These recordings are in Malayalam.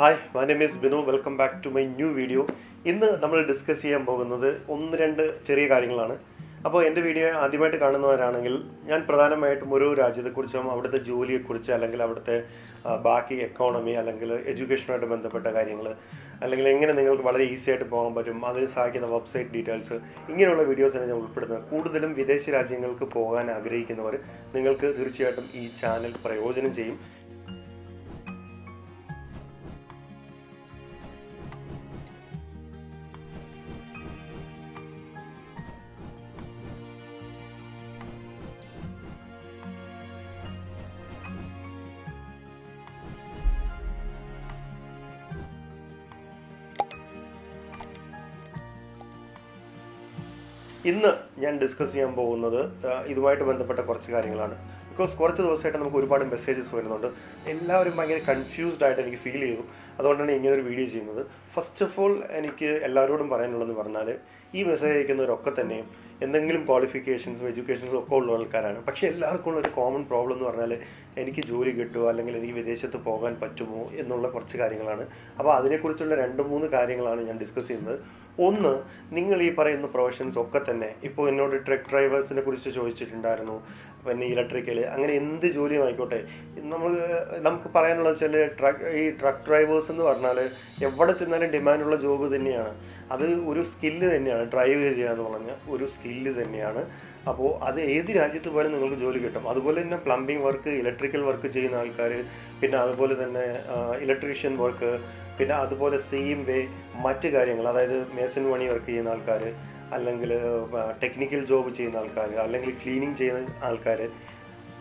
Hi my name is Binu welcome back to my new video ഇന്ന് നമ്മൾ ഡിസ്കസ് ചെയ്യാൻ പോകുന്നത് ഒന്ന് രണ്ട് ചെറിയ കാര്യങ്ങളാണ്. അപ്പോൾ എന്റെ വീഡിയോ ആദ്യമായിട്ട് കാണുന്നവരാണെങ്കിൽ ഞാൻ പ്രധാനമായിട്ടും ഓരോ രാജ്യത്തെക്കുറിച്ചും അവിടുത്തെ ജോലിയെക്കുറിച്ച് അല്ലെങ്കിൽ അവിടുത്തെ ബാക്കി എക്കോണമി അല്ലെങ്കിൽ എഡ്യൂക്കേഷനുമായിട്ട് ബന്ധപ്പെട്ട കാര്യങ്ങൾ അല്ലെങ്കിൽ എങ്ങനെ നിങ്ങൾക്ക് വളരെ ഈസി ആയിട്ട് പോകാൻ പറ്റും അതിന് സഹായിക്കുന്ന വെബ്സൈറ്റ് ഡീറ്റെയിൽസ് ഇങ്ങനെയുള്ള വീഡിയോസ് വീഡിയോസാണ് ഞാൻ ഉൾപ്പെടുന്നത് കൂടുതലും വിദേശ രാജ്യങ്ങൾക്ക് പോകാൻ ആഗ്രഹിക്കുന്നവർ നിങ്ങൾക്ക് തീർച്ചയായിട്ടും ഈ ചാനൽ പ്രയോജനം ചെയ്യും. ഇന്ന് ഞാൻ ഡിസ്കസ് ചെയ്യാൻ പോകുന്നത് ഇതുമായിട്ട് ബന്ധപ്പെട്ട കുറച്ച് കാര്യങ്ങളാണ്. ബിക്കോസ് കുറച്ച് ദിവസമായിട്ട് നമുക്ക് ഒരുപാട് മെസ്സേജസ് വരുന്നുണ്ട്. എല്ലാവരും ഭയങ്കര കൺഫ്യൂസ്ഡ് ആയിട്ട് എനിക്ക് ഫീൽ ചെയ്തു. അതുകൊണ്ടാണ് ഇങ്ങനെ ഒരു വീഡിയോ ചെയ്യുന്നത്. ഫസ്റ്റ് ഓഫ് ഓൾ എനിക്ക് എല്ലാവരോടും പറയാനുള്ളതെന്ന് പറഞ്ഞാൽ ഈ മെസ്സേജ് അയക്കുന്നവരൊക്കെ തന്നെയും എന്തെങ്കിലും ക്വാളിഫിക്കേഷൻസും എഡ്യൂക്കേഷൻസും ഒക്കെ ഉള്ള ആൾക്കാരാണ്. പക്ഷേ എല്ലാവർക്കും ഉള്ള ഒരു കോമൺ പ്രോബ്ലം എന്ന് പറഞ്ഞാൽ എനിക്ക് ജോലി കിട്ടുമോ? അല്ലെങ്കിൽ എനിക്ക് വിദേശത്ത് പോകാൻ പറ്റുമോ? എന്നുള്ള കുറച്ച് കാര്യങ്ങളാണ്. അപ്പോൾ അതിനെക്കുറിച്ചുള്ള രണ്ട് മൂന്ന് കാര്യങ്ങളാണ് ഞാൻ ഡിസ്കസ് ചെയ്യുന്നത്. ഒന്ന് നിങ്ങൾ ഈ പറയുന്ന പ്രൊഫഷൻസ് ഒക്കെ തന്നെ ഇപ്പോൾ എന്നോട് ട്രക്ക് ഡ്രൈവേഴ്സിനെ കുറിച്ച് ചോദിച്ചിട്ടുണ്ടായിരുന്നു. പിന്നെ ഇലക്ട്രിക്കൽ അങ്ങനെ എന്ത് ജോലിയും ആയിക്കോട്ടെ. നമ്മൾ നമുക്ക് പറയാനുള്ളത് വെച്ചാൽ ട്രക്ക് ഈ ട്രക്ക് ഡ്രൈവേഴ്സ് എന്ന് പറഞ്ഞാൽ എവിടെ ചെന്നാലും ഡിമാൻഡുള്ള ജോബ് തന്നെയാണ്. അത് ഒരു സ്കില്ല് തന്നെയാണ്. ഡ്രൈവ് ചെയ്യുക എന്ന് പറഞ്ഞാൽ ഒരു സ്കില്ല് തന്നെയാണ്. അപ്പോൾ അത് ഏത് രാജ്യത്ത് പോയാലും നിങ്ങൾക്ക് ജോലി കിട്ടും. അതുപോലെ തന്നെ പ്ലംബിംഗ് വർക്ക് ഇലക്ട്രിക്കൽ വർക്ക് ചെയ്യുന്ന ആൾക്കാർ പിന്നെ അതുപോലെ തന്നെ ഇലക്ട്രീഷ്യൻ വർക്ക് പിന്നെ അതുപോലെ സെയിം വേ മറ്റ് കാര്യങ്ങൾ അതായത് മേസൺ പണി വർക്ക് ചെയ്യുന്ന ആൾക്കാർ അല്ലെങ്കിൽ ടെക്നിക്കൽ ജോബ് ചെയ്യുന്ന ആൾക്കാർ അല്ലെങ്കിൽ ക്ലീനിങ് ചെയ്യുന്ന ആൾക്കാർ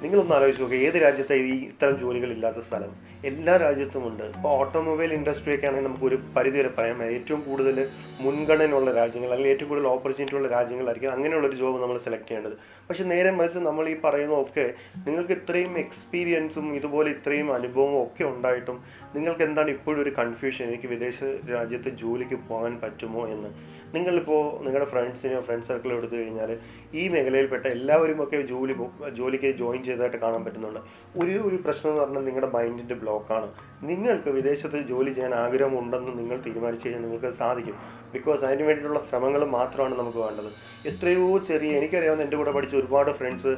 നിങ്ങളൊന്ന് ആലോചിച്ച് നോക്കുക ഏത് രാജ്യത്തെ ഈ ഇത്തരം ജോലികൾ ഇല്ലാത്ത സ്ഥലം? എല്ലാ രാജ്യത്തും ഉണ്ട്. ഇപ്പോൾ ഓട്ടോമൊബൈൽ ഇൻഡസ്ട്രി ഒക്കെ ആണെങ്കിൽ നമുക്ക് ഒരു പരിധി വരെ പറയാം. ഏറ്റവും കൂടുതൽ മുൻഗണനയുള്ള രാജ്യങ്ങൾ അല്ലെങ്കിൽ ഏറ്റവും കൂടുതൽ ഓപ്പർച്യൂണിറ്റി ഉള്ള രാജ്യങ്ങളായിരിക്കും അങ്ങനെയുള്ള ഒരു ജോബ് നമ്മൾ സെലക്ട് ചെയ്യേണ്ടത്. പക്ഷെ നേരെ മറിച്ച് നമ്മൾ ഈ പറയുന്നതൊക്കെ നിങ്ങൾക്ക് ഇത്രയും എക്സ്പീരിയൻസും ഇതുപോലെ ഇത്രയും അനുഭവവും ഒക്കെ ഉണ്ടായിട്ടും നിങ്ങൾക്ക് എന്താണ് ഇപ്പോഴും ഒരു കൺഫ്യൂഷൻ എനിക്ക് വിദേശ രാജ്യത്ത് ജോലിക്ക് പോകാൻ പറ്റുമോ എന്ന്. നിങ്ങളിപ്പോൾ നിങ്ങളുടെ ഫ്രണ്ട്സിനെയോ ഫ്രണ്ട് സർക്കിളോ എടുത്തു കഴിഞ്ഞാൽ ഈ മേഖലയിൽപ്പെട്ട എല്ലാവരും ഒക്കെ ജോലി ജോലിക്ക് ജോയിൻ ചെയ്തതായിട്ട് കാണാൻ പറ്റുന്നുണ്ട്. ഒരു ഒരു പ്രശ്നം എന്ന് പറഞ്ഞാൽ നിങ്ങളുടെ മൈൻഡിന്റെ ബ്ലോക്കാണ്. നിങ്ങൾക്ക് വിദേശത്ത് ജോലി ചെയ്യാൻ ആഗ്രഹമുണ്ടെന്ന് നിങ്ങൾ തീരുമാനിച്ചു കഴിഞ്ഞാൽ നിങ്ങൾക്ക് സാധിക്കും. ബിക്കോസ് അതിന് വേണ്ടിയിട്ടുള്ള ശ്രമങ്ങൾ മാത്രമാണ് നമുക്ക് വേണ്ടത്. എത്രയോ ചെറിയ എനിക്കറിയാവുന്ന എന്റെ കൂടെ പഠിച്ച ഒരുപാട് ഫ്രണ്ട്സ്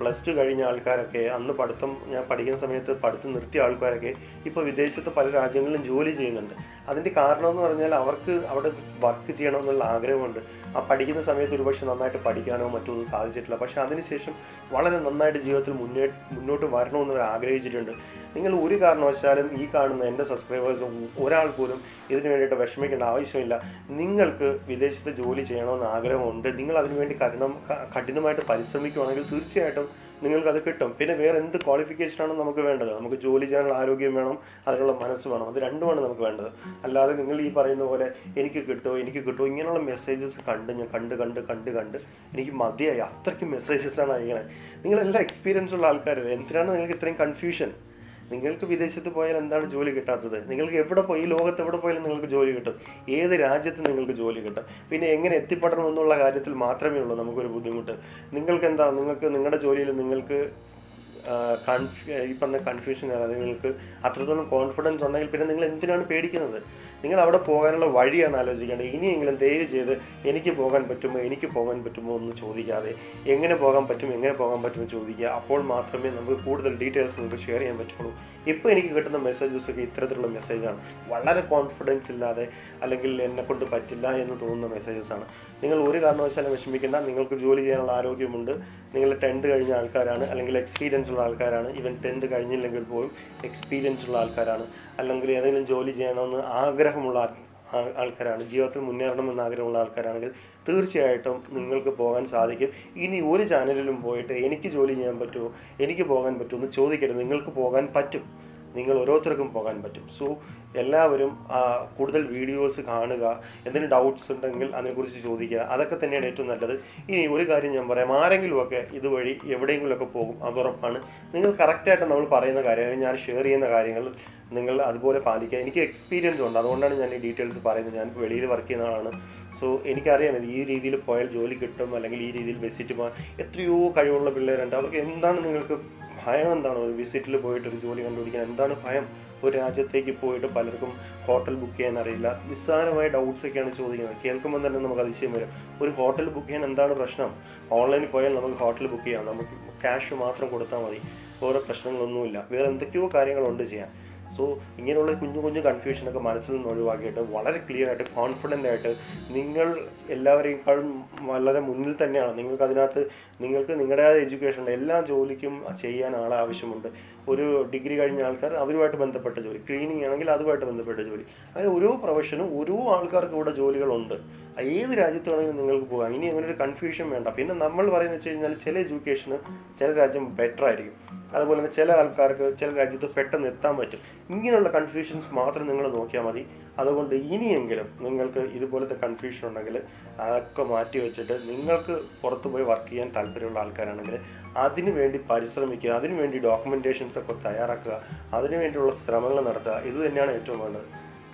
പ്ലസ് ടു കഴിഞ്ഞ ആൾക്കാരൊക്കെ അന്ന് പഠിത്തം ഞാൻ പഠിക്കുന്ന സമയത്ത് പഠിത്തം നിർത്തിയ ആൾക്കാരൊക്കെ ഇപ്പോൾ വിദേശത്ത് പല രാജ്യങ്ങളിലും ജോലി ചെയ്യുന്നുണ്ട്. അതിന്റെ കാരണം എന്ന് പറഞ്ഞാൽ അവർക്ക് അവിടെ വർക്ക് ചെയ്യണമെന്നുള്ള ആഗ്രഹമുണ്ട്. ആ പഠിക്കുന്ന സമയത്ത് ഒരുപക്ഷെ നന്നായിട്ട് പഠിക്കാനോ മറ്റൊന്നും സാധിച്ചിട്ടില്ല. പക്ഷേ അതിനുശേഷം വളരെ നന്നായിട്ട് ജീവിതത്തിൽ മുന്നേ മുന്നോട്ട് വരണമെന്ന് അവർ ആഗ്രഹിച്ചിട്ടുണ്ട്. നിങ്ങൾ ഒരു കാരണവശാലും ഈ കാണുന്ന എന്റെ സബ്സ്ക്രൈബേഴ്സ് ഒരാൾ പോലും ഇതിനു വേണ്ടിയിട്ട് വിഷമിക്കേണ്ട ആവശ്യമില്ല. നിങ്ങൾക്ക് വിദേശത്ത് ജോലി ചെയ്യണമെന്ന് ആഗ്രഹമുണ്ട്. നിങ്ങൾ അതിനുവേണ്ടി കഠിനം കഠിനമായിട്ട് പരിശ്രമിക്കുകയാണെങ്കിൽ തീർച്ചയായിട്ടും നിങ്ങൾക്ക് അത് കിട്ടും. പിന്നെ വേറെ എന്ത് ക്വാളിഫിക്കേഷനാണ് നമുക്ക് വേണ്ടത്? നമുക്ക് ജോലി ചെയ്യാനുള്ള ആരോഗ്യം വേണം അതിനുള്ള മനസ്സ് വേണം. അത് രണ്ടുമാണ് നമുക്ക് വേണ്ടത്. അല്ലാതെ നിങ്ങൾ ഈ പറയുന്ന പോലെ എനിക്ക് കിട്ടുമോ എനിക്ക് കിട്ടുമോ ഇങ്ങനെയുള്ള മെസ്സേജസ് കണ്ട് ഞാൻ കണ്ട് കണ്ട് കണ്ട് കണ്ട് എനിക്ക് മതിയായി. അത്രയ്ക്ക് മെസ്സേജസ് ആണ് അയക്കണേ. നിങ്ങളെല്ലാം എക്സ്പീരിയൻസ് ഉള്ള ആൾക്കാരല്ലേ? എന്തിനാണ് നിങ്ങൾക്ക് ഇത്രയും കൺഫ്യൂഷൻ നിങ്ങൾക്ക് വിദേശത്ത് പോയാൽ എന്താണ് ജോലി കിട്ടാത്തത്? നിങ്ങൾക്ക് എവിടെ പോയി ഈ ലോകത്ത് എവിടെ പോയാലും നിങ്ങൾക്ക് ജോലി കിട്ടും. ഏത് രാജ്യത്ത് നിങ്ങൾക്ക് ജോലി കിട്ടും. പിന്നെ എങ്ങനെ എത്തിപ്പെടണം എന്നുള്ള കാര്യത്തിൽ മാത്രമേ ഉള്ളൂ നമുക്കൊരു ബുദ്ധിമുട്ട്. നിങ്ങൾക്ക് എന്താ നിങ്ങൾക്ക് നിങ്ങളുടെ ജോലിയിൽ നിങ്ങൾക്ക് കൺഫ് ഈ പറഞ്ഞ കൺഫ്യൂഷൻ അതായത് നിങ്ങൾക്ക് അത്രത്തോളം കോൺഫിഡൻസ് ഉണ്ടെങ്കിൽ പിന്നെ നിങ്ങൾ എന്തിനാണ് പേടിക്കുന്നത്? നിങ്ങൾ അവിടെ പോകാനുള്ള വഴിയാണ് ആലോചിക്കേണ്ടത്. ഇനിയെങ്കിലും ദയവ് ചെയ്ത് എനിക്ക് പോകാൻ പറ്റുമോ എനിക്ക് പോകാൻ പറ്റുമോ എന്ന് ചോദിക്കാതെ എങ്ങനെ പോകാൻ പറ്റും എങ്ങനെ പോകാൻ പറ്റുമോ ചോദിക്കുക. അപ്പോൾ മാത്രമേ നമുക്ക് കൂടുതൽ ഡീറ്റെയിൽസ് നമുക്ക് ഷെയർ ചെയ്യാൻ പറ്റുള്ളൂ. ഇപ്പോൾ എനിക്ക് കിട്ടുന്ന മെസ്സേജസ് ഒക്കെ ഇത്തരത്തിലുള്ള മെസ്സേജാണ് വളരെ കോൺഫിഡൻസ് ഇല്ലാതെ അല്ലെങ്കിൽ എന്നെ കൊണ്ട് പറ്റില്ല എന്ന് തോന്നുന്ന മെസ്സേജസ് ആണ്. നിങ്ങൾ ഒരു കാരണവശാലും വിഷമിക്കേണ്ട. നിങ്ങൾക്ക് ജോലി ചെയ്യാനുള്ള ആരോഗ്യമുണ്ട്. നിങ്ങൾ ടെൻത്ത് കഴിഞ്ഞ ആൾക്കാരാണ്. അല്ലെങ്കിൽ എക്സ്പീരിയൻസ് ഉള്ള ആൾക്കാരാണ്. ഇവൻ ടെൻത്ത് കഴിഞ്ഞില്ലെങ്കിൽ പോലും എക്സ്പീരിയൻസ് ഉള്ള ആൾക്കാരാണ്. അല്ലെങ്കിൽ ഏതെങ്കിലും ജോലി ചെയ്യണമെന്ന് ആഗ്രഹമുള്ള ആൾക്കാരാണ്. ജീവിതത്തിൽ മുന്നേറണമെന്ന് ആഗ്രഹമുള്ള ആൾക്കാരാണെങ്കിൽ തീർച്ചയായിട്ടും നിങ്ങൾക്ക് പോകാൻ സാധിക്കും. ഇനി ഒരു ചാനലിലും പോയിട്ട് എനിക്ക് ജോലി ചെയ്യാൻ പറ്റുമോ? എനിക്ക് പോകാൻ പറ്റുമോ എന്ന് ചോദിക്കരുത്. നിങ്ങൾക്ക് പോകാൻ പറ്റും. നിങ്ങൾ ഓരോരുത്തർക്കും പോകാൻ പറ്റും. സോ എല്ലാവരും കൂടുതൽ വീഡിയോസ് കാണുക എന്തെങ്കിലും ഡൗട്ട്സ് ഉണ്ടെങ്കിൽ അതിനെക്കുറിച്ച് ചോദിക്കുക. അതൊക്കെ തന്നെയാണ് ഏറ്റവും നല്ലത്. ഇനി ഒരു കാര്യം ഞാൻ പറയാം. ആരെങ്കിലുമൊക്കെ ഇതുവഴി എവിടെയെങ്കിലുമൊക്കെ പോകും അത് ഉറപ്പാണ് നിങ്ങൾ കറക്റ്റായിട്ട് നമ്മൾ പറയുന്ന കാര്യങ്ങൾ ഞാൻ ഷെയർ ചെയ്യുന്ന കാര്യങ്ങൾ നിങ്ങൾ അതുപോലെ പാലിക്കുക. എനിക്ക് എക്സ്പീരിയൻസ് ഉണ്ട്. അതുകൊണ്ടാണ് ഞാൻ ഈ ഡീറ്റെയിൽസ് പറയുന്നത്. ഞാൻ വെളിയിൽ വർക്ക് ചെയ്യുന്ന ആളാണ്. സോ എനിക്കറിയാം ഈ രീതിയിൽ പോയാൽ ജോലി കിട്ടും അല്ലെങ്കിൽ ഈ രീതിയിൽ വെസിറ്റ് പോകാൻ എത്രയോ കഴിവുള്ള പിള്ളേരുണ്ട്. അവർക്ക് എന്താണ് നിങ്ങൾക്ക് ഭയം എന്താണ്? ഒരു വിസിറ്റിൽ പോയിട്ട് ഒരു ജോലി കണ്ടുപിടിക്കാൻ എന്താണ് ഭയം? ഒരു രാജ്യത്തേക്ക് പോയിട്ട് പലർക്കും ഹോട്ടൽ ബുക്ക് ചെയ്യാൻ അറിയില്ല. നിസ്സാരമായ ഡൗട്ട്സ് ഒക്കെയാണ് ചോദിക്കുന്നത്. കേൾക്കുമ്പോൾ തന്നെ നമുക്ക് അതിശയം വരും. ഒരു ഹോട്ടൽ ബുക്ക് ചെയ്യാൻ എന്താണ് പ്രശ്നം? ഓൺലൈനിൽ പോയാൽ നമുക്ക് ഹോട്ടൽ ബുക്ക് ചെയ്യാം. നമുക്ക് ക്യാഷ് മാത്രം കൊടുത്താൽ മതി. ഓരോ പ്രശ്നങ്ങളൊന്നുമില്ല. വേറെ എന്തൊക്കെയോ കാര്യങ്ങളുണ്ട് ചെയ്യാൻ. സോ ഇങ്ങനെയുള്ള കുഞ്ഞു കുഞ്ഞു കൺഫ്യൂഷനൊക്കെ മനസ്സിൽ നിന്ന് ഒഴിവാക്കിയിട്ട് വളരെ ക്ലിയർ ആയിട്ട് കോൺഫിഡന്റ് ആയിട്ട് നിങ്ങൾ എല്ലാവരെക്കാളും വളരെ മുന്നിൽ തന്നെയാണ്. നിങ്ങൾക്ക് അതിനകത്ത് നിങ്ങൾക്ക് നിങ്ങളുടേതായ എഡ്യൂക്കേഷൻ എല്ലാ ജോലിക്കും ചെയ്യാൻ ആളെ ആവശ്യമുണ്ട്. ഒരു ഡിഗ്രി കഴിഞ്ഞ ആൾക്കാർ അവരുമായിട്ട് ബന്ധപ്പെട്ട ജോലി ക്ലീനിങ് ആണെങ്കിൽ അതുമായിട്ട് ബന്ധപ്പെട്ട ജോലി. അങ്ങനെ ഓരോ പ്രൊഫഷനും ഓരോ ആൾക്കാർക്ക് ഇവിടെ ജോലികളുണ്ട്. ഏത് രാജ്യത്ത് വേണമെങ്കിലും നിങ്ങൾക്ക് പോകാം. ഇനി അങ്ങനെ ഒരു കൺഫ്യൂഷൻ വേണ്ട. പിന്നെ നമ്മൾ പറയുന്നത് വെച്ച് കഴിഞ്ഞാൽ ചില എഡ്യൂക്കേഷന് ചില രാജ്യം ബെറ്റർ ആയിരിക്കും. അതുപോലെ തന്നെ ചില ആൾക്കാർക്ക് ചില രാജ്യത്ത് പെട്ടെന്ന് എത്താൻ പറ്റും. ഇങ്ങനെയുള്ള കൺഫ്യൂഷൻസ് മാത്രം നിങ്ങൾ നോക്കിയാൽ മതി. അതുകൊണ്ട് ഇനിയെങ്കിലും നിങ്ങൾക്ക് ഇതുപോലത്തെ കൺഫ്യൂഷൻ ഉണ്ടെങ്കിൽ അതൊക്കെ മാറ്റി വെച്ചിട്ട് നിങ്ങൾക്ക് പുറത്തു പോയി വർക്ക് ചെയ്യാൻ താല്പര്യമുള്ള ആൾക്കാരാണെങ്കിൽ അതിനു വേണ്ടി പരിശ്രമിക്കുക അതിനു വേണ്ടി ഡോക്യുമെന്റേഷൻസ് ഒക്കെ തയ്യാറാക്കുക അതിനു വേണ്ടിയുള്ള ശ്രമങ്ങൾ നടത്തുക. ഇത് തന്നെയാണ് ഏറ്റവും വേണ്ടത്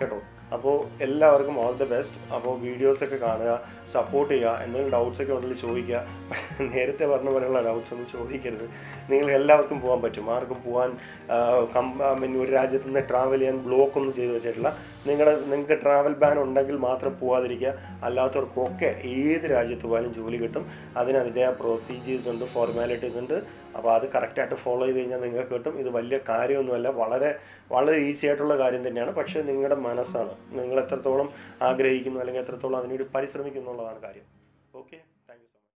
കേട്ടോ? അപ്പോൾ എല്ലാവർക്കും ഓൾ ദി ബെസ്റ്റ് അപ്പോൾ വീഡിയോസൊക്കെ കാണുക സപ്പോർട്ട് ചെയ്യുക എന്തെങ്കിലും ഡൗട്ട്സ് ഒക്കെ ഉണ്ടെങ്കിൽ ചോദിക്കുക. നേരത്തെ പറഞ്ഞ പോലെയുള്ള ഡൗട്ട്സ് ഒന്നും ചോദിക്കരുത്. നിങ്ങൾ എല്ലാവർക്കും പോകാൻ പറ്റും. ആർക്കും പോകാൻ പിന്നെ ഒരു രാജ്യത്ത് നിന്ന് ട്രാവൽ ചെയ്യാൻ ബ്ലോക്ക് ഒന്നും ചെയ്ത് വെച്ചിട്ടില്ല. നിങ്ങളുടെ നിങ്ങൾക്ക് ട്രാവൽ ബാൻ ഉണ്ടെങ്കിൽ മാത്രം പോകാതിരിക്കുക അല്ലാത്തവർക്കൊക്കെ ഏത് രാജ്യത്ത് പോയാലും ജോലി കിട്ടും. അതിന് അതിന്റെ പ്രൊസീജിയേഴ്സ് ഉണ്ട് ഫോർമാലിറ്റീസ് ഉണ്ട്. അപ്പോൾ അത് കറക്റ്റായിട്ട് ഫോളോ ചെയ്ത് കഴിഞ്ഞാൽ നിങ്ങൾക്ക് കിട്ടും. ഇത് വലിയ കാര്യമൊന്നുമല്ല വളരെ വളരെ ഈസി ആയിട്ടുള്ള കാര്യം തന്നെയാണ്. പക്ഷേ നിങ്ങളുടെ മനസ്സാണ്. നിങ്ങൾ എത്രത്തോളം ആഗ്രഹിക്കുന്നു അല്ലെങ്കിൽ എത്രത്തോളം അതിനുവേണ്ടി പരിശ്രമിക്കുന്നു എന്നുള്ളതാണ് കാര്യം. ഓക്കെ